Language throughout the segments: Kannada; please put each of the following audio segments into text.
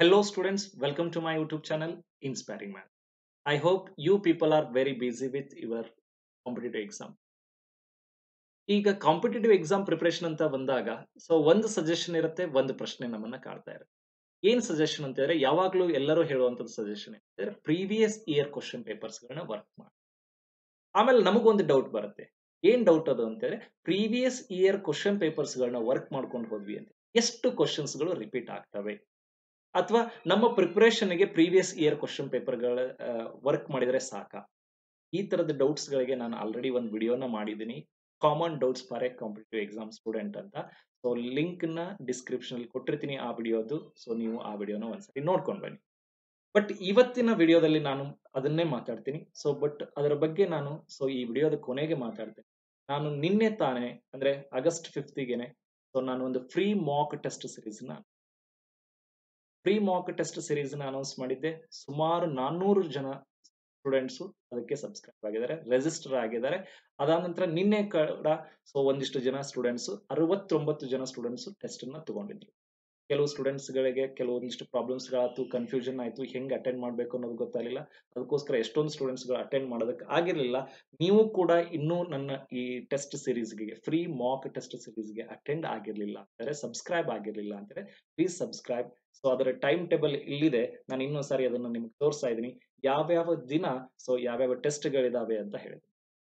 Hello, students. Welcome to my YouTube channel, Inspiring Man. I hope you people are very busy with your competitive exam. ಈಗ ಕಾಂಪಿಟೇಟಿವ್ ಎಕ್ಸಾಮ್ ಪ್ರಿಪರೇಷನ್ ಅಂತ ಬಂದಾಗ ಸೊ ಒಂದು ಸಜೆಷನ್ ಇರುತ್ತೆ ಒಂದು ಪ್ರಶ್ನೆ ನಮ್ಮನ್ನ ಕಾಡ್ತಾ ಇರುತ್ತೆ ಏನ್ ಸಜೆಷನ್ ಅಂತ ಹೇಳಿದ್ರೆ ಯಾವಾಗ್ಲೂ ಎಲ್ಲರೂ ಹೇಳುವಂಥದ್ದು ಸಜೆಷನ್ ಅಂದ್ರೆ ಪ್ರೀವಿಯಸ್ ಇಯರ್ ಕ್ವಶನ್ ಪೇಪರ್ಸ್ಗಳನ್ನ ವರ್ಕ್ ಮಾಡಿ ಆಮೇಲೆ ನಮಗೊಂದು ಡೌಟ್ ಬರುತ್ತೆ ಏನ್ ಡೌಟ್ ಅದು ಅಂತಂದ್ರೆ ಪ್ರೀವಿಯಸ್ ಇಯರ್ ಕ್ವಶನ್ ಪೇಪರ್ಸ್ಗಳನ್ನ ವರ್ಕ್ ಮಾಡ್ಕೊಂಡು ಹೋದ್ವಿ ಅಂತ ಎಷ್ಟು ಕ್ವಶನ್ಸ್ಗಳು ರಿಪೀಟ್ ಆಗ್ತವೆ ಅಥವಾ ನಮ್ಮ ಪ್ರಿಪ್ರೇಷನ್ಗೆ ಪ್ರೀವಿಯಸ್ ಇಯರ್ ಕ್ವಶನ್ ಪೇಪರ್ಗಳ ವರ್ಕ್ ಮಾಡಿದ್ರೆ ಸಾಕ. ಈ ಥರದ ಡೌಟ್ಸ್ ಗಳಿಗೆ ನಾನು ಆಲ್ರೆಡಿ ಒಂದು ವಿಡಿಯೋನ ಮಾಡಿದ್ದೀನಿ. Common doubts for a competitive exam student ಅಂತ. ಸೊ ಲಿಂಕ್ನ ಡಿಸ್ಕ್ರಿಪ್ಷನ್ ಅಲ್ಲಿ ಕೊಟ್ಟಿರ್ತೀನಿ ಆ ವಿಡಿಯೋದು ಸೊ ನೀವು ಆ ವಿಡಿಯೋನ ಒಂದ್ಸರಿ ನೋಡ್ಕೊಂಡು ಬನ್ನಿ. ಬಟ್ ಇವತ್ತಿನ ವಿಡಿಯೋದಲ್ಲಿ ನಾನು ಅದನ್ನೇ ಮಾತಾಡ್ತೀನಿ. ಸೊ ಬಟ್ ಅದರ ಬಗ್ಗೆ ನಾನು ಸೊ ಈ ವಿಡಿಯೋದ ಕೊನೆಗೆ ಮಾತಾಡ್ತೀನಿ. ನಾನು ನಿನ್ನೆ ತಾನೇ, ಅಂದ್ರೆ ಆಗಸ್ಟ್ ಫಿಫ್ತಿಗೆನೆ ಸೊ ನಾನು ಒಂದು free mock test series free mock test ಸಿರೀಸ್ನ announce ಮಾಡಿದ್ದೆ. ಸುಮಾರು ನಾನ್ನೂರು ಜನ ಸ್ಟೂಡೆಂಟ್ಸ್ ಅದಕ್ಕೆ ಸಬ್ಸ್ಕ್ರೈಬ್ ಆಗಿದ್ದಾರೆ ರೆಜಿಸ್ಟರ್ ಆಗಿದ್ದಾರೆ. ಅದಾದ ನಂತರ ನಿನ್ನೆ ಕೂಡ ಸೊ ಒಂದಿಷ್ಟು ಜನ ಸ್ಟೂಡೆಂಟ್ಸ್ ಅರವತ್ತೊಂಬತ್ತು ಜನ ಸ್ಟೂಡೆಂಟ್ಸ್ ಟೆಸ್ಟ್ ಅನ್ನ ತಗೊಂಡಿದ್ರು. ಕೆಲವು ಸ್ಟೂಡೆಂಟ್ಸ್ ಗಳಿಗೆ ಕೆಲವೊಂದಿಷ್ಟು ಪ್ರಾಬ್ಲಮ್ಸ್ ಗಳಾಯ್ತು ಕನ್ಫ್ಯೂಷನ್ ಆಯ್ತು, ಹೆಂಗ್ ಅಟೆಂಡ್ ಮಾಡ್ಬೇಕು ಅನ್ನೋದು ಗೊತ್ತಾಗಲಿಲ್ಲ. ಅದಕ್ಕೋಸ್ಕರ ಎಷ್ಟೊಂದು ಸ್ಟೂಡೆಂಟ್ಸ್ಗಳು ಅಟೆಂಡ್ ಮಾಡೋದಕ್ಕೆ ಆಗಿರಲಿಲ್ಲ. ನೀವು ಕೂಡ ಇನ್ನೂ ನನ್ನ ಈ ಟೆಸ್ಟ್ ಸಿರೀಸ್ಗೆ ಫ್ರೀ ಮಾಕ್ ಟೆಸ್ಟ್ ಸಿರೀಸ್ಗೆ ಅಟೆಂಡ್ ಆಗಿರ್ಲಿಲ್ಲ ಅಂದರೆ ಸಬ್ಸ್ಕ್ರೈಬ್ ಆಗಿರ್ಲಿಲ್ಲ ಅಂದರೆ ಪ್ಲೀಸ್ ಸಬ್ಸ್ಕ್ರೈಬ್ ಸೊ ಅದರ ಟೈಮ್ ಟೇಬಲ್ ಇಲ್ಲಿದೆ. ನಾನು ಇನ್ನೊಂದು ಸಾರಿ ಅದನ್ನು ನಿಮ್ಗೆ ತೋರಿಸ್ತಾ ಇದ್ದೀನಿ. ಯಾವ್ಯಾವ ದಿನ ಸೊ ಯಾವ್ಯಾವ ಟೆಸ್ಟ್ ಗಳಿದಾವೆ ಅಂತ ಹೇಳಿದೆ.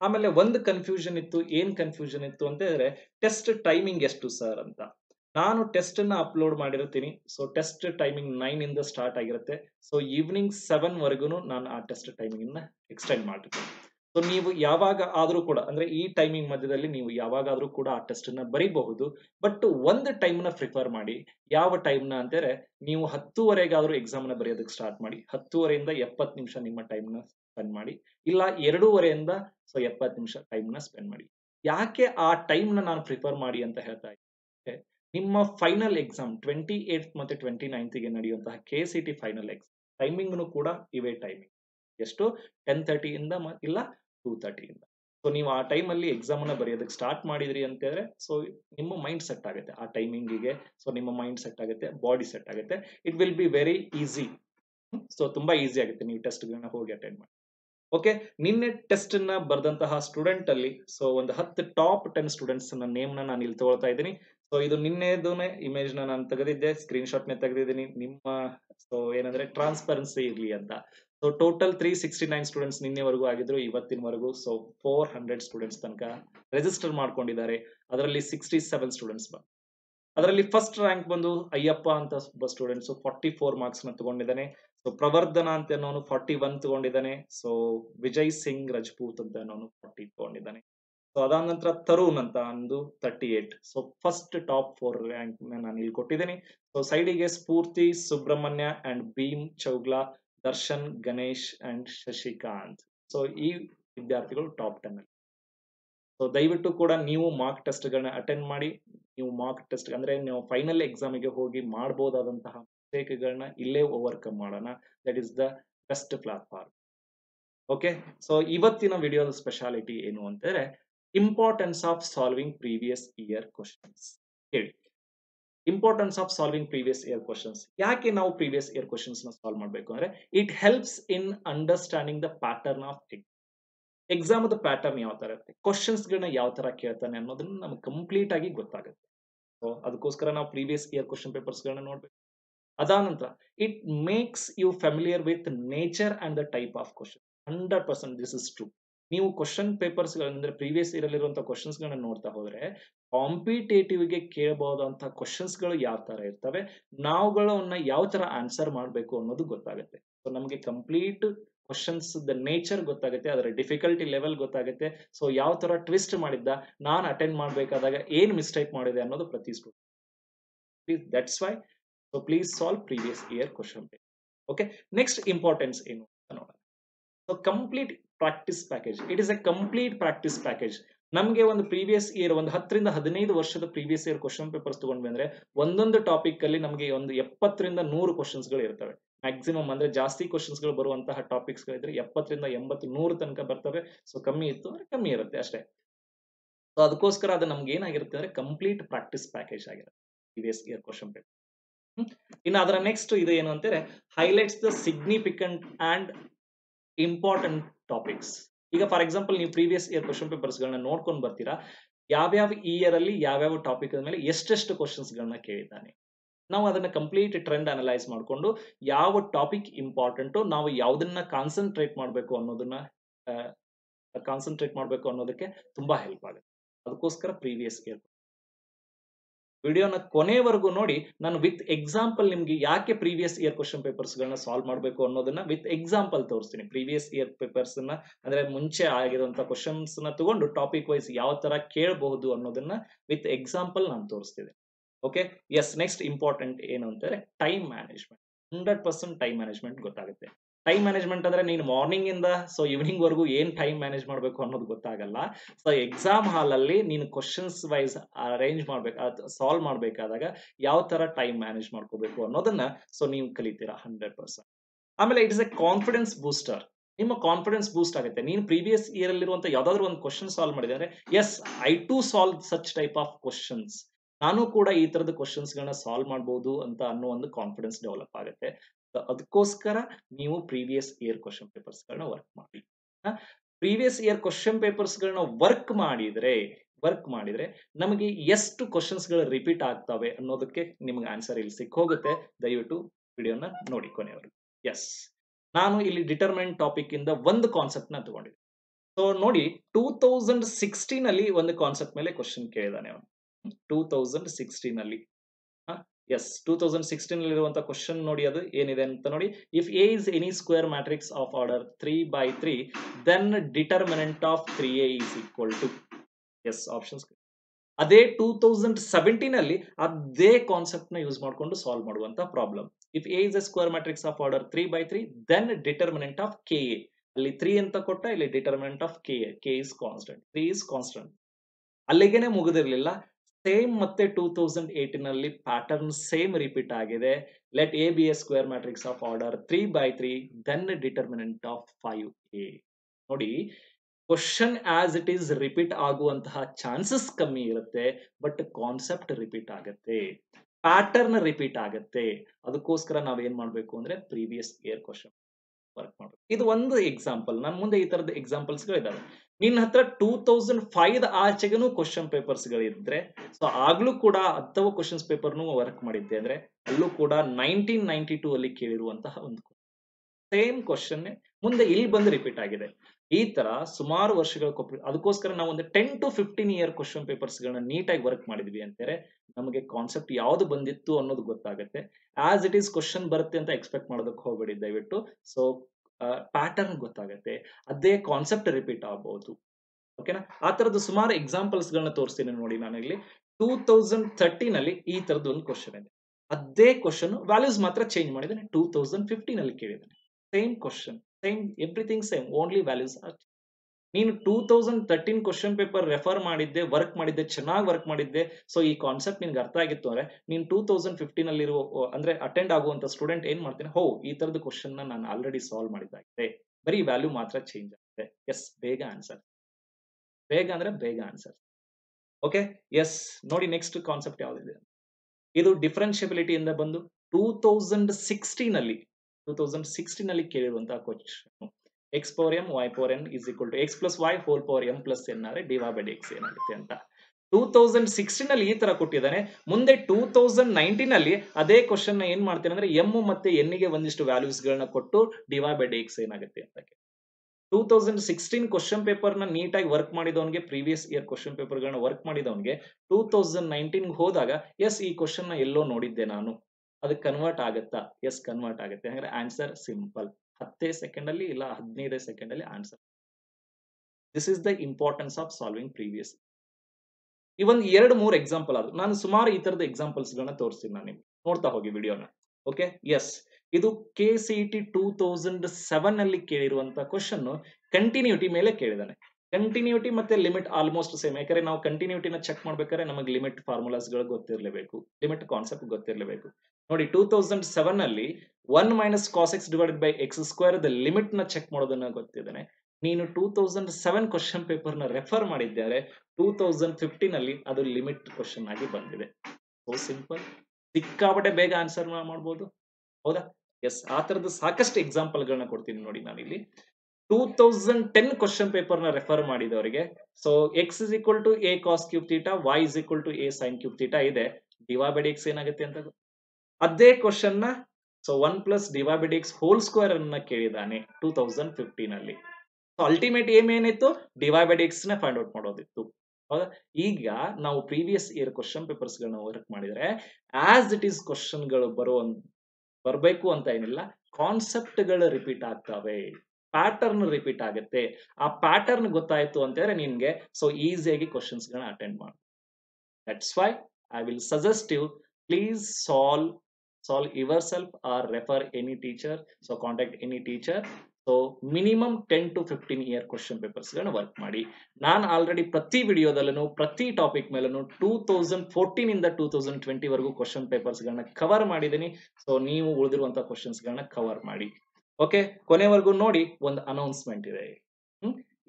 ಆಮೇಲೆ ಒಂದು ಕನ್ಫ್ಯೂಷನ್ ಇತ್ತು, ಏನ್ ಕನ್ಫ್ಯೂಷನ್ ಇತ್ತು ಅಂತ ಹೇಳಿದ್ರೆ ಟೆಸ್ಟ್ ಟೈಮಿಂಗ್ ಎಷ್ಟು ಸರ್ ಅಂತ. ನಾನು ಟೆಸ್ಟ್ ಅನ್ನ ಅಪ್ಲೋಡ್ ಮಾಡಿರ್ತೀನಿ. ಸೊ ಟೆಸ್ಟ್ ಟೈಮಿಂಗ್ ನೈನ್ ಇಂದ ಸ್ಟಾರ್ಟ್ ಆಗಿರುತ್ತೆ. ಸೊ ಈವ್ನಿಂಗ್ ಸೆವೆನ್ ವರೆಗೂ ನಾನು ಆ ಟೆಸ್ಟ್ ಟೈಮಿಂಗ್ನ ಎಕ್ಸ್ಟೆಂಡ್ ಮಾಡಿರ್ತೀನಿ ಸೊ ನೀವು ಯಾವಾಗ ಆದರೂ ಕೂಡ, ಅಂದ್ರೆ ಈ ಟೈಮಿಂಗ್ ಮಧ್ಯದಲ್ಲಿ ನೀವು ಯಾವಾಗಾದ್ರೂ ಕೂಡ ಆ ಟೆಸ್ಟ್ನ ಬರೀಬಹುದು. ಬಟ್ ಒಂದು ಟೈಮ್ನ ಪ್ರಿಫರ್ ಮಾಡಿ. ಯಾವ ಟೈಮ್ನ ಅಂತಾರೆ, ನೀವು ಹತ್ತುವರೆಗಾದ್ರೂ ಎಕ್ಸಾಮ್ನ ಬರೆಯೋದಕ್ಕೆ ಸ್ಟಾರ್ಟ್ ಮಾಡಿ. ಹತ್ತುವರೆಯಿಂದ ಎಪ್ಪತ್ತು ನಿಮಿಷ ನಿಮ್ಮ ಟೈಮ್ನ ಸ್ಪೆಂಡ್ ಮಾಡಿ. ಇಲ್ಲ, ಎರಡೂವರೆಯಿಂದ ಸೊ ಎಪ್ಪತ್ತು ನಿಮಿಷ ಟೈಮ್ನ ಸ್ಪೆಂಡ್ ಮಾಡಿ. ಯಾಕೆ ಆ ಟೈಮ್ನ ನಾನು ಪ್ರಿಫರ್ ಮಾಡಿ ಅಂತ ಹೇಳ್ತಾ ಇದ್ದೆ? ನಿಮ್ಮ ಫೈನಲ್ ಎಕ್ಸಾಮ್ ಟ್ವೆಂಟಿ ಏಟ್ ಮತ್ತೆ ಟ್ವೆಂಟಿ ನೈನ್ತ್ಗೆ ನಡೆಯುವಂತಹ K C T final exam timing ಕೂಡ ಇವೇ ಟೈಮಿಂಗ್ ಎಷ್ಟು? ಟೆನ್ ಇಂದ ಇಲ್ಲ ಟೂ ಇಂದ. ಸೊ ನೀವು ಆ ಟೈಮ್ ಅಲ್ಲಿ ಎಕ್ಸಾಮ್ ಅನ್ನ ಬರೆಯೋದಕ್ಕೆ ಸ್ಟಾರ್ಟ್ ಮಾಡಿದ್ರಿ ಹೇಳಿದ್ರೆ ಸೊ ನಿಮ್ಮ ಮೈಂಡ್ ಸೆಟ್ ಆಗುತ್ತೆ ಆ ಟೈಮಿಂಗಿಗೆ ಸೊ ನಿಮ್ಮ ಮೈಂಡ್ ಸೆಟ್ ಆಗುತ್ತೆ ಬಾಡಿ ಸೆಟ್ ಆಗುತ್ತೆ. It will be very easy so ತುಂಬಾ ಈಸಿ ಆಗುತ್ತೆ ನೀವು ಟೆಸ್ಟ್ ಗಳನ್ನ ಹೋಗಿ ಅಟೆಂಡ್ ಮಾಡಿ. ಓಕೆ ನಿನ್ನೆ ಟೆಸ್ಟ್ನ ಬರೆದಂತಹ ಸ್ಟೂಡೆಂಟ್ ಅಲ್ಲಿ ಸೊ ಒಂದು ಹತ್ತು ಟಾಪ್ ಟೆನ್ ಸ್ಟೂಡೆಂಟ್ಸ್ ನೇಮ್ ನಾನು ಇಲ್ಲಿ ತಗೊಳ್ತಾ ಇದ್ದೀನಿ. ಸೊ ಇದು ನಿನ್ನೆದುನೇ ಇಮೇಜ್ನ ನಾನು ತೆಗೆದಿದ್ದೆ ಸ್ಕ್ರೀನ್ ಶಾಟ್ ನೇ ತೆಗೆದಿದ್ದೀನಿ. ನಿಮ್ಮ ಸೊ ಏನಂದ್ರೆ ಟ್ರಾನ್ಸ್ಪರೆನ್ಸಿ ಇರ್ಲಿ ಅಂತ. So total three sixty nine students ನಿನ್ನೆವರೆಗೂ ಆಗಿದ್ರು, ಇವತ್ತಿನವರೆಗೂ ಸೊ ಫೋರ್ ಹಂಡ್ರೆಡ್ ಸ್ಟೂಡೆಂಟ್ಸ್ ತನಕ ರಿಜಿಸ್ಟರ್ ಮಾಡ್ಕೊಂಡಿದ್ದಾರೆ. ಅದರಲ್ಲಿ ಸಿಕ್ಸ್ಟಿ ಸೆವೆನ್ ಸ್ಟೂಡೆಂಟ್ಸ್ ಬಂದು ಅದರಲ್ಲಿ ಫಸ್ಟ್ ರ್ಯಾಂಕ್ ಬಂದು ಅಯ್ಯಪ್ಪ ಅಂತ ಒಬ್ಬ ಸ್ಟೂಡೆಂಟ್ಸ್ ಫಾರ್ಟಿ ಫೋರ್ ಮಾರ್ಕ್ಸ್ನ ತಗೊಂಡಿದ್ದಾನೆ. ಸೊ ಪ್ರವರ್ಧನ ಅಂತ ಅನ್ನೋನು ಫಾರ್ಟಿ ಒನ್ ತಗೊಂಡಿದ್ದಾನೆ. ಸೊ ವಿಜಯ್ ಸಿಂಗ್, ರಜಪೂತ್ ಅಂತ ಅನ್ನೋನು ಫಾರ್ಟಿ ತಗೊಂಡಿದ್ದಾನೆ. ಸೊ ಅದಾದ ನಂತರ ತರುಣ್ ಅಂತ ಒಂದು thirty eight so first top four rank ನಾನು ಇಲ್ಲಿ ಕೊಟ್ಟಿದ್ದೀನಿ. ಸೊ ಸೈಡಿಗೆ Spoorthi, Subrahmanya and Bheem, Chougla, Darshan, Ganesh and Shashikant. So ಈ ವಿದ್ಯಾರ್ಥಿಗಳು ಟಾಪ್ ಟೆನ್ ಅಲ್ಲಿ. ಸೊ ದಯವಿಟ್ಟು ಕೂಡ ನೀವು ಮಾರ್ಕ್ ಟೆಸ್ಟ್ ಗಳನ್ನ ಅಟೆಂಡ್ ಮಾಡಿ. ನೀವು ಮಾರ್ಕ್ ಟೆಸ್ಟ್ ಅಂದ್ರೆ ನೀವು ಫೈನಲ್ ಎಕ್ಸಾಮಿಗೆ ಹೋಗಿ ಮಾಡಬಹುದಾದಂತಹ ಮಿಸ್ಟೇಕ್ಗಳನ್ನ ಇಲ್ಲೇ ಓವರ್ಕಮ್ ಮಾಡೋಣ. That is the best platform okay so ಇವತ್ತಿನ ವಿಡಿಯೋದ ಸ್ಪೆಷಾಲಿಟಿ ಏನು ಅಂತಂದ್ರೆ importance of solving previous year questions ಹೇಳಿ. Importance of solving previous year questions ಯಾಕೆ ನಾವು ಪ್ರೀವಿಯಸ್ ಇಯರ್ ಕ್ವಶನ್ಸ್ನ ಸಾಲ್ವ್ ಮಾಡಬೇಕು ಅಂದ್ರೆ it helps in understanding the pattern of exam pattern ಯಾವ ತರ ಇರುತ್ತೆ? ಕ್ವಶನ್ಸ್ ಗಳನ್ನ ಯಾವ ತರ ಕೇಳ್ತಾನೆ ಅನ್ನೋದನ್ನ ನಮ್ಗೆ ಕಂಪ್ಲೀಟ್ ಆಗಿ ಗೊತ್ತಾಗುತ್ತೆ. ಸೊ ಅದಕ್ಕೋಸ್ಕರ ನಾವು ಪ್ರೀವಿಯಸ್ ಇಯರ್ ಕ್ವಶನ್ ಪೇಪರ್ಸ್ ಗಳನ್ನ ನೋಡ್ಬೇಕು. ಅದಾದ ನಂತರ it makes you familiar with nature and the type of question hundred percent this is true ನೀವು ಕ್ವಶನ್ ಪೇಪರ್ಸ್ ಅಂದ್ರೆ ಪ್ರೀವಿಯಸ್ ಇಯರ್ ಇರುವಂತಹ ಕ್ವಶನ್ಸ್ ಗಳನ್ನ ನೋಡ್ತಾ ಹೋದ್ರೆ ಕಾಂಪಿಟೇಟಿವ್ಗೆ ಕೇಳಬಹುದಂತಹ ಕ್ವಶನ್ಸ್ಗಳು ಯಾವ ತರ ಇರ್ತವೆ, ನಾವುಗಳನ್ನ ಯಾವ ತರ ಆನ್ಸರ್ ಮಾಡಬೇಕು ಅನ್ನೋದು ಗೊತ್ತಾಗುತ್ತೆ. ಸೊ ನಮಗೆ ಕಂಪ್ಲೀಟ್ ಕ್ವಶನ್ಸ್ ದ ನೇಚರ್ ಗೊತ್ತಾಗುತ್ತೆ, ಅದರ ಡಿಫಿಕಲ್ಟಿ ಲೆವೆಲ್ ಗೊತ್ತಾಗುತ್ತೆ. ಸೊ ಯಾವ ತರ ಟ್ವಿಸ್ಟ್ ಮಾಡಿದ್ದ, ನಾನು ಅಟೆಂಡ್ ಮಾಡಬೇಕಾದಾಗ ಏನ್ ಮಿಸ್ಟೇಕ್ ಮಾಡಿದೆ ಅನ್ನೋದು ಪ್ರತಿ student that's why so please solve previous year question okay next importance ಏನು ನೋಡೋಣ. So complete practice package it is a complete practice package ನಮಗೆ ಒಂದು ಪ್ರೀವಿಯಸ್ ಇಯರ್ ಒಂದು ಹತ್ತರಿಂದ ಹದಿನೈದು ವರ್ಷದ ಪ್ರೀವಿಯಸ್ ಇಯರ್ ಕ್ವಶನ್ ಪೇಪರ್ಸ್ ತಗೊಂಡ್ವಿ ಅಂದ್ರೆ ಒಂದೊಂದು ಟಾಪಿಕ್ ಅಲ್ಲಿ ನಮಗೆ ಒಂದು ಎಪ್ಪತ್ತರಿಂದ ನೂರು ಕ್ವಶನ್ಸ್ಗಳು ಇರ್ತವೆ. ಮ್ಯಾಕ್ಸಿಮಮ್ ಅಂದ್ರೆ ಜಾಸ್ತಿ ಕ್ವಶನ್ಸ್ಗಳು ಬರುವಂತಹ ಟಾಪಿಕ್ಸ್ ಗಳಿದ್ರೆ ಎಪ್ಪತ್ತರಿಂದ ಎಂಬತ್ತು ನೂರು ತನಕ ಬರ್ತವೆ. ಸೊ ಕಮ್ಮಿ ಇತ್ತು ಅಂದ್ರೆ ಕಮ್ಮಿ ಇರುತ್ತೆ ಅಷ್ಟೇ. ಸೊ ಅದಕ್ಕೋಸ್ಕರ ಅದು ನಮ್ಗೆ ಏನಾಗಿರುತ್ತೆ ಅಂದ್ರೆ ಕಂಪ್ಲೀಟ್ ಪ್ರಾಕ್ಟೀಸ್ ಪ್ಯಾಕೇಜ್ ಆಗಿರುತ್ತೆ ಪ್ರೀವಿಯಸ್ ಇಯರ್ ಕ್ವಶನ್ ಪೇಪರ್. ಇನ್ನು ಅದರ ನೆಕ್ಸ್ಟ್ ಇದು ಏನು ಅಂತಾರೆ highlights the significant and important topics ಈಗ ಫಾರ್ ಎಕ್ಸಾಂಪಲ್ ನೀವು ಪ್ರೀವಿಯಸ್ ಇಯರ್ ಕ್ವಶನ್ ಪೇಪರ್ಸ್ ಗಳನ್ನ ನೋಡ್ಕೊಂಡು ಬರ್ತೀರಾ? ಯಾವ್ಯಾವ ಇಯರ್ ಅಲ್ಲಿ ಯಾವ್ಯಾವ ಟಾಪಿಕ್ ಮೇಲೆ ಎಷ್ಟೆಷ್ಟು ಕ್ವಶನ್ಸ್ ಗಳನ್ನ ಕೇಳಿದ್ದಾನೆ? ನಾವು ಅದನ್ನ ಕಂಪ್ಲೀಟ್ ಟ್ರೆಂಡ್ ಅನಲೈಸ್ ಮಾಡಿಕೊಂಡು ಯಾವ ಟಾಪಿಕ್ ಇಂಪಾರ್ಟೆಂಟು ನಾವು ಯಾವ್ದನ್ನ ಕಾನ್ಸಂಟ್ರೇಟ್ ಮಾಡಬೇಕು ಅನ್ನೋದನ್ನ ಕಾನ್ಸಂಟ್ರೇಟ್ ಮಾಡಬೇಕು ಅನ್ನೋದಕ್ಕೆ ತುಂಬಾ ಹೆಲ್ಪ್ ಆಗುತ್ತೆ. ಅದಕ್ಕೋಸ್ಕರ ಪ್ರೀವಿಯಸ್ ಇಯರ್ ವಿಡಿಯೋನ ಕೊನೆವರೆಗೂ ನೋಡಿ, ನಾನು ವಿತ್ ಎಕ್ಸಾಂಪಲ್ ನಿಮ್ಗೆ ಯಾಕೆ ಪ್ರೀವಿಯಸ್ ಇಯರ್ ಕ್ವಶನ್ ಪೇಪರ್ಸ್ ಗಳನ್ನ ಸಾಲ್ವ್ ಮಾಡಬೇಕು ಅನ್ನೋದನ್ನ ವಿತ್ ಎಕ್ಸಾಂಪಲ್ ತೋರಿಸ್ತೀನಿ. ಪ್ರೀವಿಯಸ್ ಇಯರ್ ಪೇಪರ್ಸ್ನ ಅಂದ್ರೆ ಮುಂಚೆ ಆಗಿರುವಂತ ಕ್ವಶನ್ಸ್ನ ತಗೊಂಡು ಟಾಪಿಕ್ ವೈಸ್ ಯಾವ ತರ ಕೇಳಬಹುದು ಅನ್ನೋದನ್ನ ವಿತ್ ಎಕ್ಸಾಂಪಲ್ ನಾನು ತೋರಿಸ್ತಿದೆ. ಓಕೆ ಎಸ್ ನೆಕ್ಸ್ಟ್ ಇಂಪಾರ್ಟೆಂಟ್ ಏನು ಅಂತಾರೆ time management hundred percent time management ಗೊತ್ತಾಗುತ್ತೆ. ಟೈಮ್ ಮ್ಯಾನೇಜ್ಮೆಂಟ್ ಅಂದ್ರೆ ನೀನು ಮಾರ್ನಿಂಗ್ ಇಂದ ಸೊ ಈವ್ನಿಂಗ್ ವರೆಗೂ ಏನ್ ಟೈಮ್ ಮ್ಯಾನೇಜ್ ಮಾಡಬೇಕು ಅನ್ನೋದು ಗೊತ್ತಾಗಲ್ಲ. ಸೊ ಎಕ್ಸಾಮ್ ಹಾಲ್ ಅಲ್ಲಿ ನೀನು ಕ್ವಶನ್ಸ್ ವೈಸ್ ಅರೇಂಜ್ ಮಾಡ್ಬೇಕು ಸಾಲ್ವ್ ಮಾಡ್ಬೇಕಾದಾಗ ಯಾವ ತರ ಟೈಮ್ ಮ್ಯಾನೇಜ್ ಮಾಡ್ಕೋಬೇಕು ಅನ್ನೋದನ್ನ ಸೊ ನೀವು ಕಲಿತೀರಾ ಹಂಡ್ರೆಡ್ ಪರ್ಸೆಂಟ್ ಆಮೇಲೆ it is a confidence booster ನಿಮ್ಮ ಕಾನ್ಫಿಡೆನ್ಸ್ ಬೂಸ್ಟ್ ಆಗುತ್ತೆ. ನೀನು ಪ್ರೀವಿಯಸ್ ಇಯರ್ ಅಲ್ಲಿರುವಂತ ಯಾವ್ದಾದ್ರು ಒಂದು ಕ್ವಶನ್ ಸಾಲ್ವ್ ಮಾಡಿದೆ yes I too solve such type of questions ನಾನು ಕೂಡ ಈ ತರದ ಕ್ವಶನ್ಸ್ ಗಳನ್ನ ಸಾಲ್ವ್ ಮಾಡಬಹುದು ಅಂತ ಅನ್ನೋ ಒಂದು ಕಾನ್ಫಿಡೆನ್ಸ್ ಡೆವಲಪ್ ಆಗುತ್ತೆ. ಅದಕ್ಕೋಸ್ಕರ ನೀವು ಪ್ರೀವಿಯಸ್ ಇಯರ್ ಕ್ವಶನ್ ಪೇಪರ್ಸ್ ಗಳನ್ನ ವರ್ಕ್ ಮಾಡಿ. ಪ್ರೀವಿಯಸ್ ಇಯರ್ ಕ್ವಶನ್ ಪೇಪರ್ಸ್ ಗಳನ್ನ ವರ್ಕ್ ಮಾಡಿದ್ರೆ ವರ್ಕ್ ಮಾಡಿದ್ರೆ ನಮಗೆ ಎಷ್ಟು ಕ್ವಶನ್ಸ್ಗಳು ರಿಪೀಟ್ ಆಗ್ತವೆ ಅನ್ನೋದಕ್ಕೆ ನಿಮ್ಗೆ ಆನ್ಸರ್ ಇಲ್ಲಿ ಸಿಕ್ ಹೋಗುತ್ತೆ ದಯವಿಟ್ಟು ವಿಡಿಯೋನ ನೋಡಿ ಕೊನೆಯವರು ಎಸ್ ನಾನು ಇಲ್ಲಿ ಡಿಟರ್ಮೆಂಟ್ ಟಾಪಿಕ್ ಇಂದ ಒಂದು ಕಾನ್ಸೆಪ್ಟ್ನ ತಗೊಂಡಿದ್ದೆ. ಸೊ ನೋಡಿ ಟೂ ತೌಸಂಡ್ ಸಿಕ್ಸ್ಟೀನ್ ಅಲ್ಲಿ ಒಂದು ಕಾನ್ಸೆಪ್ಟ್ ಮೇಲೆ ಕ್ವಶನ್ ಕೇಳಿದಾನೆ ಅವನು. ಟೂ ತೌಸಂಡ್ ಸಿಕ್ಸ್ಟೀನ್ ಅಲ್ಲಿ. ಎಸ್ ಟೂ ತೌಸಂಡ್ ಸಿಕ್ಸ್ಟೀನ್ ಇರುವಂತ ಕ್ವಶನ್ ನೋಡಿ ಅದು ಏನಿದೆ ಅಂತ ನೋಡಿ if A is any square matrix of order three by three then determinant of three A is equal to yes options ಅದೇ ಟೂ ತೌಸಂಡ್ ಸೆವೆಂಟೀನ್ ಅಲ್ಲಿ ಅದೇ ಕಾನ್ಸೆಪ್ಟ್ನ ಯೂಸ್ ಮಾಡಿಕೊಂಡು ಸಾಲ್ವ್ ಮಾಡುವಂತ problem if A is a square matrix of order three by three then determinant of K A ಅಲ್ಲಿ ತ್ರೀ ಅಂತ ಕೊಟ್ಟ, ಇಲ್ಲಿ determinant of K A K is constant three is constant ಅಲ್ಲಿಗೇನೆ ಮುಗಿದಿರ್ಲಿಲ್ಲ. ಸೇಮ್ ಮತ್ತೆ ಟೂ ತೌಸಂಡ್ ಏಟೀನ್ ಅಲ್ಲಿ ಪ್ಯಾಟರ್ನ್ ಸೇಮ್ ರಿಪೀಟ್ ಆಗಿದೆ. Let A be a square matrix of order three by three then determinant of five A ನೋಡಿ question as it is repeat ಆಗುವಂತಹ ಚಾನ್ಸಸ್ ಕಮ್ಮಿ ಇರುತ್ತೆ ಬಟ್ ಕಾನ್ಸೆಪ್ಟ್ ರಿಪೀಟ್ ಆಗುತ್ತೆ. ಪ್ಯಾಟರ್ನ್ ರಿಪೀಟ್ ಆಗುತ್ತೆ. ಅದಕ್ಕೋಸ್ಕರ ನಾವ್ ಏನ್ ಮಾಡ್ಬೇಕು ಅಂದ್ರೆ ಪ್ರೀವಿಯಸ್ ಇಯರ್ ಕ್ವಶನ್ ವರ್ಕ್ ಮಾಡಬೇಕು. ಇದು ಒಂದು ಎಕ್ಸಾಂಪಲ್ ನನ್ನ ಮುಂದೆ ಈ ತರದ ಎಕ್ಸಾಂಪಲ್ಸ್ ಗಳಿದಾವೆ ನಿನ್ನ ಹತ್ರ ಟೂ ತೌಸಂಡ್ ಫೈವ್ ಆಚೆಗೂ ಕ್ವಶನ್ ಪೇಪರ್ಸ್ ಗಳಿದ್ರೆ ಸೊ ಆಗ್ಲೂ ಕೂಡ ಹತ್ತವ ಕ್ವಶನ್ಸ್ ಪೇಪರ್ನು ವರ್ಕ್ ಮಾಡಿದ್ದೆ ಅಂದ್ರೆ, ಅಲ್ಲೂ ಕೂಡ ನೈನ್ಟೀನ್ ನೈನ್ಟಿ ಟೂ ಅಲ್ಲಿ ಕೇಳಿರುವಂತಹ ಒಂದು ಸೇಮ್ ಕ್ವಶನ್ ಮುಂದೆ ಇಲ್ಲಿ ಬಂದು ರಿಪೀಟ್ ಆಗಿದೆ. ಈ ತರ ಸುಮಾರು ವರ್ಷಗಳ ಅದಕ್ಕೋಸ್ಕರ ನಾವು ಒಂದು ten to fifteen year question papers ಗಳನ್ನ ನೀಟಾಗಿ ವರ್ಕ್ ಮಾಡಿದ್ವಿ ಅಂತಾರೆ ನಮಗೆ ಕಾನ್ಸೆಪ್ಟ್ ಯಾವ್ದು ಬಂದಿತ್ತು ಅನ್ನೋದು ಗೊತ್ತಾಗುತ್ತೆ. ಆಸ್ ಇಟ್ ಈಸ್ ಕ್ವಶನ್ ಬರುತ್ತೆ ಅಂತ ಎಕ್ಸ್ಪೆಕ್ಟ್ ಮಾಡೋದಕ್ಕೆ ಹೋಗ್ಬೇಡಿ ದಯವಿಟ್ಟು. ಸೊ ಪ್ಯಾಟರ್ನ್ ಗೊತ್ತಾಗುತ್ತೆ. ಅದೇ ಕಾನ್ಸೆಪ್ಟ್ ರಿಪೀಟ್ ಆಗಬಹುದು ಓಕೆನಾ ಆ ತರದ ಸುಮಾರು ಎಕ್ಸಾಂಪಲ್ಸ್ ಗಳನ್ನ ತೋರಿಸ್ತೀನಿ ನೋಡಿ ನಾನು ಇಲ್ಲಿ ಟೂ ತೌಸಂಡ್ ತರ್ಟೀನ್ ಅಲ್ಲಿ ಈ ತರದ್ದು ಒಂದು ಕ್ವಶನ್ ಇದೆ. ಅದೇ ಕ್ವಶನ್ ವ್ಯಾಲ್ಯೂಸ್ ಮಾತ್ರ ಚೇಂಜ್ ಮಾಡಿದ್ದಾನೆ. ಟೂ ತೌಸಂಡ್ ಫಿಫ್ಟೀನ್ ಅಲ್ಲಿ ಕೇಳಿದ್ದಾನೆ. Same question same everything same only values are ನೀನು two thousand thirteen question paper refer ಮಾಡಿದ್ದೆ ವರ್ಕ್ ಮಾಡಿದ್ದೆ, ಚೆನ್ನಾಗಿ ವರ್ಕ್ ಮಾಡಿದ್ದೆ. ಸೊ ಈ ಕಾನ್ಸೆಪ್ಟ್ ನಿನ್ಗೆ ಅರ್ಥ ಆಗಿತ್ತು ಅಂದ್ರೆ, ನೀನ್ ಟೂ ತೌಸಂಡ್ ಫಿಫ್ಟೀನ್ ಅಲ್ಲಿರುವ ಅಂದ್ರೆ ಅಟೆಂಡ್ ಆಗುವಂತ ಸ್ಟೂಡೆಂಟ್ ಏನ್ ಮಾಡ್ತೀನಿ? ಹೋ, ಈ ತರದ ಕ್ವಶನ್ ನಾನು ಆಲ್ರೆಡಿ ಸಾಲ್ವ್ ಮಾಡಿದ್ದಾಗಿದೆ. ಬರೀ ವ್ಯಾಲ್ಯೂ ಮಾತ್ರ ಚೇಂಜ್ ಆಗುತ್ತೆ. ಎಸ್ ಬೇಗ ಆನ್ಸರ್ ಬೇಗ ಅಂದ್ರೆ ಬೇಗ ಆನ್ಸರ್ ಓಕೆ ಎಸ್ ನೋಡಿ ನೆಕ್ಸ್ಟ್ ಕಾನ್ಸೆಪ್ಟ್ ಯಾವ್ದಿದೆ? ಇದು ಡಿಫ್ರೆನ್ಶಿಯಬಿಲಿಟಿ ಇಂದ ಬಂದು ಟೂ ತೌಸಂಡ್ ಸಿಕ್ಸ್ಟೀನ್ ಅಲ್ಲಿ ಟೂ ತೌಸಂಡ್ ಸಿಕ್ಸ್ಟೀನ್ ಅಲ್ಲಿ ಕೇಳಿರುವಂತಹ question X power M Y power N is equal to X plus Y whole power M plus N ಆದ್ರೆ ಡಿವೈ ಬೈ ಎಕ್ಸ್ ಏನಾಗುತ್ತೆ ಅಂತ. ಟೂ ತೌಸಂಡ್ ಸಿಕ್ಸ್ಟೀನ್ ಅಲ್ಲಿ ಈ ತರ ಕೊಟ್ಟಿದ್ದಾನೆ. ಮುಂದೆ ಟೂ ತೌಸಂಡ್ ನೈನ್ಟೀನ್ ಅಲ್ಲಿ ಅದೇ ಕ್ವಶನ್ ಏನ್ ಮಾಡ್ತೀನಿ ಅಂದ್ರೆ ಎಂ ಮತ್ತೆ ಎನ್ಗೆ ಒಂದಿಷ್ಟು ವ್ಯಾಲ್ಯೂಸ್ ಗಳನ್ನ ಕೊಟ್ಟು ಡಿವೈ ಬೈ ಎಕ್ಸ್ ಏನಾಗುತ್ತೆ ಅಂತ ಟೂ ತೌಸಂಡ್ ಸಿಕ್ಸ್ಟೀನ್ ಕ್ವಶನ್ ಪೇಪರ್ನ ನೀಟಾಗಿ ವರ್ಕ್ ಮಾಡಿದವನಿಗೆ ಪ್ರೀವಿಯಸ್ ಇಯರ್ ಕ್ವಶನ್ ಪೇಪರ್ ಗಳನ್ನ ವರ್ಕ್ ಮಾಡಿದವನಿಗೆ ಟೂ ತೌಸಂಡ್ ನೈನ್ಟೀನ್ ಹೋದಾಗ ಎಸ್ ಈ ಕ್ವಶನ್ನ ಎಲ್ಲೋ ನೋಡಿದ್ದೆ ನಾನು. ಅದಕ್ಕೆ ಕನ್ವರ್ಟ್ ಆಗುತ್ತಾ? ಎಸ್ ಕನ್ವರ್ಟ್ ಆಗುತ್ತೆ. ಹಾಗಾದ್ರೆ ಆನ್ಸರ್ ಸಿಂಪಲ್ ಹತ್ತೇ ಸೆಕೆಂಡ್ ಅಲ್ಲಿ ಇಲ್ಲ ಹದಿನೈದೇ ಸೆಕೆಂಡ್ ಅಲ್ಲಿ answer. This is the importance of solving previous ಇವನ್ ಎರಡು ಮೂರು ಎಕ್ಸಾಂಪಲ್ ಅದು ನಾನು ಸುಮಾರು ಈ ತರದ ಎಕ್ಸಾಂಪಲ್ಸ್ ಗಳನ್ನ ತೋರಿಸ್ತೀನಿ ನಾನು ನಿಮ್ಗೆ. ನೋಡ್ತಾ ಹೋಗಿ ವಿಡಿಯೋನ ಓಕೆ ಎಸ್ ಇದು K C T two thousand seven ಅಲ್ಲಿ ಕೇಳಿರುವಂತ ಕ್ವಶನ್ ಕಂಟಿನ್ಯೂಟಿ ಮೇಲೆ ಕೇಳಿದಾನೆ. ಕಂಟಿನ್ಯೂಟಿ ಮತ್ತೆ ಲಿಮಿಟ್ ಆಲ್ಮೋಸ್ಟ್ ಸೇಮ್ ಯಾಕಂದ್ರೆ ನಾವು ಕಂಟಿನ್ಯೂಟಿನ ಚೆಕ್ ಮಾಡ್ಬೇಕಾದ್ರೆ ನಮಗೆ ಲಿಮಿಟ್ ಫಾರ್ಮುಲಾಸ್ಗಳು ಗೊತ್ತಿರಲೇಬೇಕು. ಲಿಮಿಟ್ ಕಾನ್ಸೆಪ್ಟ್ ಗೊತ್ತಿರಲೇಬೇಕು. ನೋಡಿ ಟೂ ತೌಸಂಡ್ ಸೆವೆನ್ ಅಲ್ಲಿ one minus cos X divided by X square ಲಿಮಿಟ್ನ ಚೆಕ್ ಮಾಡೋದನ್ನ ಗೊತ್ತಿದ್ದಾನೆ. ನೀನು ಟೂ ತೌಸಂಡ್ ಸೆವೆನ್ ಕ್ವಶನ್ ಪೇಪರ್ನ ರೆಫರ್ ಮಾಡಿದ್ದಾರೆ ಟೂ ತೌಸಂಡ್ ಫಿಫ್ಟೀನ್ ಅಲ್ಲಿ ಅದು ಲಿಮಿಟ್ ಕ್ವಶನ್ ಆಗಿ ಬಂದಿದೆ. ಓ ಸಿಂಪಲ್ ಸಿಕ್ಕಾಪಟ್ಟೆ ಬೇಗ ಆನ್ಸರ್ ಮಾಡ್ಬೋದು. ಹೌದಾ? ಎಸ್ ಆ ತರದ ಸಾಕಷ್ಟು ಎಕ್ಸಾಂಪಲ್ ಗಳನ್ನ ಕೊಡ್ತೀನಿ ನೋಡಿ ನಾನು ಇಲ್ಲಿ ಟೂ ತೌಸಂಡ್ ಟೆನ್ ಕ್ವಶನ್ ಪೇಪರ್ನ ರೆಫರ್ ಮಾಡಿದವರಿಗೆ so x is equal to a cos cube theta y is equal to a sine cube theta ಇದೆ. ಡಿವೈಡ್ ಎಕ್ಸ್ ಏನಾಗುತ್ತೆ ಅಂತ ಅದೇ ಕ್ವಶನ್ನ so one plus dy by dx whole square ಅನ್ನ ಕೇಳಿದಾನೆ ಟೂ ತೌಸಂಡ್ ಫಿಫ್ಟೀನ್ ಅಲ್ಲಿ. ಸೊ ಅಲ್ಟಿಮೇಟ್ ಏಮ್ ಏನಿತ್ತು? ಡಿವೈಬಿಡಿಕ್ಸ್ನ ಫೈಂಡ್ ಔಟ್ ಮಾಡೋದಿತ್ತು. ಹೌದಾ? ಈಗ ನಾವು ಪ್ರೀವಿಯಸ್ ಇಯರ್ ಕ್ವಶನ್ ಪೇಪರ್ಸ್ ಗಳನ್ನ ವರ್ಕ್ ಮಾಡಿದ್ರೆ ಆಸ್ ಇಟ್ ಈಸ್ ಕ್ವಶನ್ಗಳು ಬರೋ ಬರಬೇಕು ಅಂತ ಏನಿಲ್ಲ ಕಾನ್ಸೆಪ್ಟ್ಗಳು ರಿಪೀಟ್ ಆಗ್ತವೆ. ಪ್ಯಾಟರ್ನ್ ರಿಪೀಟ್ ಆಗುತ್ತೆ. ಆ ಪ್ಯಾಟರ್ನ್ ಗೊತ್ತಾಯ್ತು ಅಂತ ಹೇಳಿದ್ರೆ ನಿನ್ಗೆ ಸೊ ಈಸಿಯಾಗಿ ಕ್ವಶನ್ಸ್ ಗಳನ್ನ ಅಟೆಂಡ್ ಮಾಡಿ. That's why I will suggest you please solve solve yourself self or refer any teacher contact any teacher so minimum ten to fifteen year question papers ಗಳನ್ನ ವರ್ಕ್ ಮಾಡಿ. ನಾನು ಆಲ್ರೆಡಿ ಪ್ರತಿ ವಿಡಿಯೋದಲ್ಲೂ ಪ್ರತಿ ಟಾಪಿಕ್ ಮೇಲೂ ಟೂ ತೌಸಂಡ್ ಫೋರ್ಟೀನ್ ಇಂದ ಟೂ ತೌಸಂಡ್ ಟ್ವೆಂಟಿ ವರೆಗೂ ಕ್ವಶನ್ ಪೇಪರ್ಸ್ ಗಳನ್ನ ಕವರ್ ಮಾಡಿದ್ದೀನಿ ಸೊ ನೀವು ಉಳಿದಿರುವಂತಹ ಕ್ವಶನ್ಸ್ ಗಳನ್ನ ಕವರ್ ಮಾಡಿ. ಓಕೆ ಕೊನೆವರೆಗೂ ನೋಡಿ, ಒಂದು ಅನೌನ್ಸ್ಮೆಂಟ್ ಇದೆ.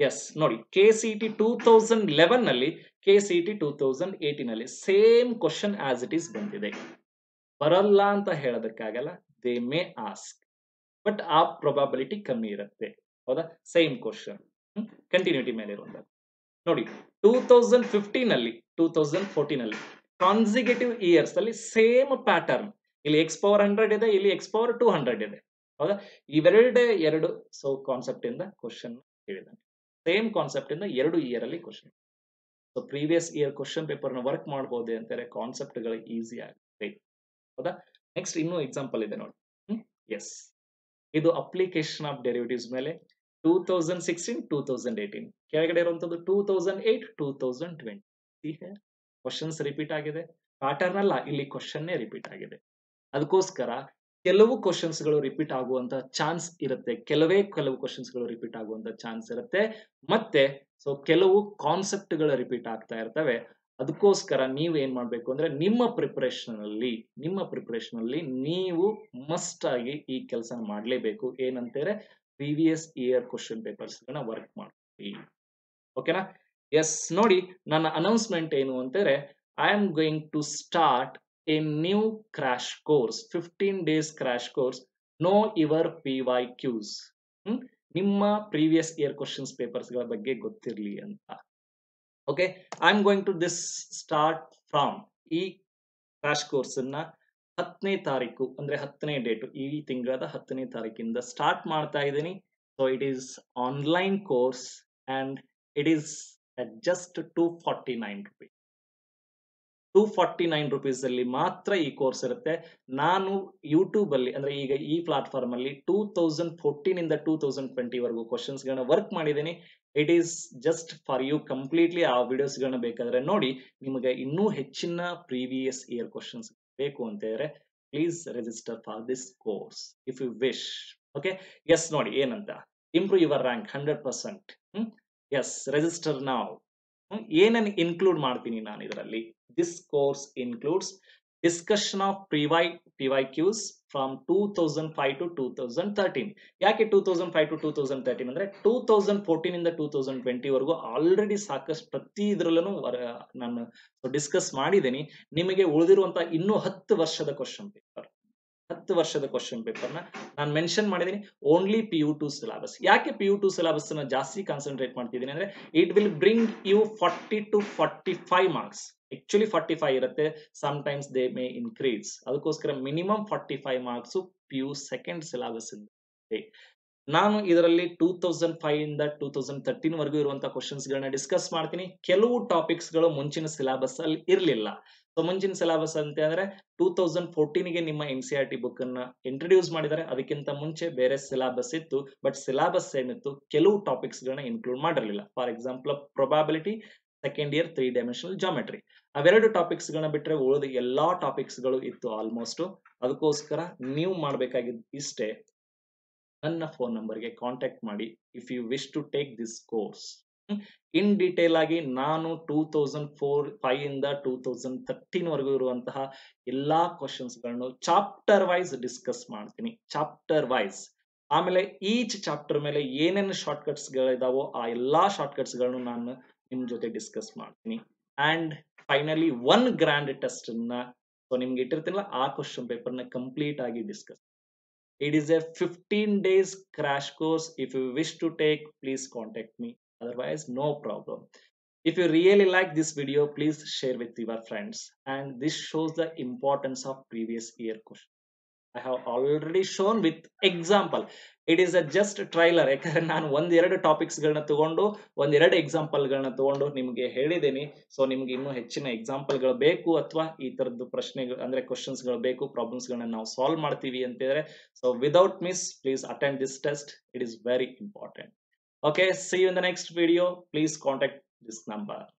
ಎಸ್ ನೋಡಿ K C T two thousand ಲೆವೆನ್ನಲ್ಲಿ K C T two thousand eighteen ಅಲ್ಲಿ same question as it is ಬಂದಿದೆ. ಬರಲ್ಲ ಅಂತ ಹೇಳೋದಕ್ಕಾಗಲ್ಲ ದೇ ಮೇ ಆಸ್ಕ್ ಬಟ್ ಆ ಪ್ರೊಬಾಬಿಲಿಟಿ ಕಮ್ಮಿ ಇರುತ್ತೆ. ಹೌದಾ? ಸೇಮ್ ಕ್ವಶನ್ ಕಂಟಿನ್ಯೂಟಿ ಮೇಲೆ ಇರುವಂತ ನೋಡಿ ಟೂ ತೌಸಂಡ್ ಫಿಫ್ಟೀನ್ ಅಲ್ಲಿ ಟೂ ತೌಸಂಡ್ ಫೋರ್ಟೀನ್ ಅಲ್ಲಿ ಕಾನ್ಸಿಗೇಟಿವ್ ಇಯರ್ಸ್ ಅಲ್ಲಿ ಸೇಮ್ ಪ್ಯಾಟರ್ನ್ ಇಲ್ಲಿ ಎಕ್ಸ್ ಪವರ್ ಹಂಡ್ರೆಡ್ ಇದೆ, ಇಲ್ಲಿ ಎಕ್ಸ್ ಪವರ್ ಟೂ ಹಂಡ್ರೆಡ್ ಇದೆ. ಹೌದಾ? ಇವೆರಡೇ ಎರಡು ಸೊ ಕಾನ್ಸೆಪ್ಟ್ ಇಂದ ಕ್ವಶನ್ ಹೇಳಿದ್ದಾನೆ ಸೇಮ್ ಕಾನ್ಸೆಪ್ಟ್ ಇಂದ ಎರಡು ಇಯರ್ ಅಲ್ಲಿ question so previous year question ಪೇಪರ್ನ ವರ್ಕ್ ಮಾಡಬಹುದು ಅಂತಾರೆ ಕಾನ್ಸೆಪ್ಟ್ಗಳು ಈಸಿ ಆಗುತ್ತೆ. ಹೌದಾ? ನೆಕ್ಸ್ಟ್ ಇನ್ನೂ ಎಕ್ಸಾಂಪಲ್ ಇದೆ ನೋಡಿ. ಎಸ್ ಇದು ಅಪ್ಲಿಕೇಶನ್ ಆಫ್ ಡೆರಿವೇಟಿವ್ಸ್ ಮೇಲೆ two thousand sixteen two thousand eighteen ಕೆಳಗಡೆ ಇರುವಂತದ್ದು two thousand eight two thousand twenty questions repeat ಆಗಿದೆ. ಪ್ಯಾಟರ್ನ್ ಅಲ್ಲ, ಇಲ್ಲಿ ಕ್ವಶನ್ನೇ ರಿಪೀಟ್ ಆಗಿದೆ. ಅದಕ್ಕೋಸ್ಕರ ಕೆಲವು ಕ್ವಶನ್ಸ್ಗಳು ರಿಪೀಟ್ ಆಗುವಂತ ಚಾನ್ಸ್ ಇರುತ್ತೆ. ಕೆಲವೇ ಕೆಲವು ಕ್ವಶನ್ಸ್ಗಳು ರಿಪೀಟ್ ಆಗುವಂತ ಚಾನ್ಸ್ ಇರುತ್ತೆ. ಮತ್ತೆ ಸೊ ಕೆಲವು ಕಾನ್ಸೆಪ್ಟ್ಗಳು ರಿಪೀಟ್ ಆಗ್ತಾ ಇರ್ತವೆ. ಅದಕ್ಕೋಸ್ಕರ ನೀವು ಏನ್ ಮಾಡ್ಬೇಕು ಅಂದ್ರೆ ನಿಮ್ಮ ಪ್ರಿಪರೇಷನ್ ಅಲ್ಲಿ, ನಿಮ್ಮ ಪ್ರಿಪರೇಷನ್ ಅಲ್ಲಿ ನೀವು ಮಸ್ಟ್ ಆಗಿ ಈ ಕೆಲಸ ಮಾಡ್ಲೇಬೇಕು. ಏನಂತಾರೆ previous year question papers work ಮಾಡ್ತೀವಿ. ಓಕೆನಾ ಎಸ್ ನೋಡಿ, ನನ್ನ ಅನೌನ್ಸ್ಮೆಂಟ್ ಏನು ಅಂತಾರೆ I am going to start a new crash course fifteen days crash course know your P Y Qs ನಿಮ್ಮ ಪ್ರೀವಿಯಸ್ ಇಯರ್ ಕ್ವಶನ್ಸ್ ಪೇಪರ್ಸ್ಗಳ ಬಗ್ಗೆ ಗೊತ್ತಿರಲಿ ಅಂತ. Okay I am going to this start from ಈ ಕ್ರಾಶ್ ಅನ್ನ ಹತ್ತನೇ ತಾರೀಕು, ಅಂದ್ರೆ ಹತ್ತನೇ ಡೇಟು ಈ ತಿಂಗಳದ ಹತ್ತನೇ ತಾರೀಕಿಂದ ಸ್ಟಾರ್ಟ್ ಮಾಡ್ತಾ ಇದ್ದೀನಿ. So it is online course and it is at just two forty nine rupees two forty nine rupees ಅಲ್ಲಿ ಮಾತ್ರ ಈ ಕೋರ್ಸ್ ಇರುತ್ತೆ. ನಾನು ಯೂಟ್ಯೂಬ್ ಅಲ್ಲಿ, ಅಂದ್ರೆ ಈಗ ಈ ಪ್ಲಾಟ್ಫಾರ್ಮ್ ಅಲ್ಲಿ ಟೂ ತೌಸಂಡ್ ಫೋರ್ಟೀನ್ ಇಂದ ಟೂ ತೌಸಂಡ್ ಟ್ವೆಂಟಿ ವರೆಗೂ ಕ್ವಶನ್ಸ್ ಗಳನ್ನ ವರ್ಕ್ ಮಾಡಿದ್ದೀನಿ. It is just for you completely ಆ ವಿಡಿಯೋಸ್ ಗಳನ್ನ ಬೇಕಾದ್ರೆ ನೋಡಿ, ನಿಮಗೆ ಇನ್ನೂ ಹೆಚ್ಚಿನ ಪ್ರೀವಿಯಸ್ ಇಯರ್ ಕ್ವಶನ್ಸ್ ಬೇಕು ಅಂತ ಹೇಳಿದ್ರೆ please register for this course if you wish okay yes ನೋಡಿ, ಏನಂತ? Improve your rank hundred percent yes register ನಾವು ಏನನ್ನು ಇನ್ಕ್ಲೂಡ್ ಮಾಡ್ತೀನಿ ನಾನು ಇದರಲ್ಲಿ? This course includes discussion of PY PY Qs from two thousand five to two thousand thirteen ಯಾಕೆ two thousand five to two thousand thirteen ಅಂದ್ರೆ ಟೂ ತೌಸಂಡ್ ಫೋರ್ಟೀನ್ ಇಂದ ಟೂ ತೌಸಂಡ್ ಟ್ವೆಂಟಿ ವರೆಗೂ ಆಲ್ರೆಡಿ ಸಾಕಷ್ಟು ಪ್ರತಿ ಇದ್ರಲ್ಲೂ ನಾನು ಡಿಸ್ಕಸ್ ಮಾಡಿದ್ದೀನಿ. ನಿಮಗೆ ಉಳಿದಿರುವಂತಹ ಇನ್ನೂ ಹತ್ತು ವರ್ಷದ ಕ್ವಶನ್ ಪೇಪರ್ ಹತ್ತು ವರ್ಷದ ಕ್ವಶನ್ ಪೇಪರ್ನ ನಾನು ಮೆನ್ಷನ್ ಮಾಡಿದ್ದೀನಿ. Only P U two syllabus ಯಾಕೆ ಪಿ ಯು ಟು ಸಿಲಾಬಸ್ ಜಾಸ್ತಿ ಕಾನ್ಸಂಟ್ರೇಟ್ ಮಾಡ್ತಿದ್ದೀನಿ ಅಂದ್ರೆ it will bring you forty to forty five marks actually forty five ಇರುತ್ತೆ. Some times they may increase ಅದಕ್ಕೋಸ್ಕರ minimum forty five marks P U second syllabus ಇದೆ ನಾನು ಇದರಲ್ಲಿ ಟೂ ತೌಸಂಡ್ ಫೈವ್ ಇಂದ ಟೂ ತೌಸಂಡ್ ತರ್ಟೀನ್ ವರೆಗೂ ಇರುವಂತಹ ಕ್ವಶನ್ಸ್ ಗಳನ್ನ ಡಿಸ್ಕಸ್ ಮಾಡ್ತೀನಿ. ಕೆಲವು ಟಾಪಿಕ್ಸ್ಗಳು ಮುಂಚಿನ ಸಿಲಾಬಸ್ ಅಲ್ಲಿ ಇರಲಿಲ್ಲ. ಸೊ ಮುಂಚಿನ ಸಿಲಾಬಸ್ ಅಂತ ಅಂದ್ರೆ ಟೂ ತೌಸಂಡ್ ಫೋರ್ಟೀನ್ಗೆ ನಿಮ್ಮ N C R T book ಅನ್ನ ಇಂಟ್ರೊಡ್ಯೂಸ್ ಮಾಡಿದ್ದಾರೆ. ಅದಕ್ಕಿಂತ ಮುಂಚೆ ಬೇರೆ ಸಿಲಾಬಸ್ ಇತ್ತು. ಬಟ್ ಸಿಲಾಬಸ್ ಏನಿತ್ತು? ಕೆಲವು ಟಾಪಿಕ್ಸ್ ಗಳನ್ನ ಇನ್ಕ್ಲೂಡ್ ಮಾಡಿರಲಿಲ್ಲ. For example probability second year three dimensional geometry ಅವೆರಡು ಟಾಪಿಕ್ಸ್ ಗಳನ್ನ ಬಿಟ್ರೆ ಉಳಿದ ಎಲ್ಲಾ ಟಾಪಿಕ್ಸ್ಗಳು ಇತ್ತು ಆಲ್ಮೋಸ್ಟ್ ಅದಕ್ಕೋಸ್ಕರ ನೀವು ಮಾಡಬೇಕಾಗಿದ್ದು ಇಷ್ಟೇ. ನನ್ನ ಫೋನ್ ನಂಬರ್ಗೆ ಕಾಂಟ್ಯಾಕ್ಟ್ ಮಾಡಿ if you wish to take this course in detail ಆಗಿ ನಾನು ಟೂ ತೌಸಂಡ್ ಫೋರ್ ಫೈವ್ ಇಂದ ಟೂ ತೌಸಂಡ್ ತರ್ಟೀನ್ ವರೆಗೂ ಇರುವಂತಹ ಎಲ್ಲಾ ಕ್ವಶನ್ಸ್ಗಳನ್ನು ಚಾಪ್ಟರ್ ವೈಸ್ ಡಿಸ್ಕಸ್ ಮಾಡ್ತೀನಿ. ಚಾಪ್ಟರ್ ವೈಸ್ ಆಮೇಲೆ ಈಚ್ ಚಾಪ್ಟರ್ ಮೇಲೆ ಏನೇನು ಶಾರ್ಟ್ ಕಟ್ಸ್ ಗಳಿದಾವೋ ಆ ಎಲ್ಲಾ ಶಾರ್ಟ್ ಕಟ್ಸ್ಗಳನ್ನು ನಾನು ನಿಮ್ ಜೊತೆ ಡಿಸ್ಕಸ್ ಮಾಡ್ತೀನಿ and finally one grand test so ನಿಮ್ಗೆ ಇಟ್ಟಿರ್ತೀನಲ್ಲ ಆ ಕ್ವಶನ್ ಪೇಪರ್ನ ಕಂಪ್ಲೀಟ್ ಆಗಿ discuss it is a fifteen days crash course if you wish to take please contact me otherwise no problem if you really like this video please share with your friends and this shows the importance of previous year question i have already shown with example it is a just trailer ಯಾಕಂದ್ರೆ ನಾನು ಒಂದೆರಡು ಟಾಪಿಕ್ಸ್ ಗಳನ್ನ ತಗೊಂಡು, ಒಂದೆರಡು ಎಕ್ಸಾಂಪಲ್ ಗಳನ್ನ ತಗೊಂಡು ನಿಮಗೆ ಹೇಳಿದ್ದೀನಿ ಸೊ ನಿಮ್ಗೆ ಇನ್ನೂ ಹೆಚ್ಚಿನ ಎಕ್ಸಾಂಪಲ್ಗಳು ಬೇಕು ಅಥವಾ ಈ ತರದ್ದು ಪ್ರಶ್ನೆಗಳು ಅಂದ್ರೆ ಕ್ವಶನ್ಸ್ಗಳು ಬೇಕು ಪ್ರಾಬ್ಲಮ್ಸ್ ಗಳನ್ನ ನಾವು ಸಾಲ್ವ್ ಮಾಡ್ತೀವಿ ಅಂತಿದ್ರೆ so without miss please attend this test it is very important okay see in the next video. Please contact this number.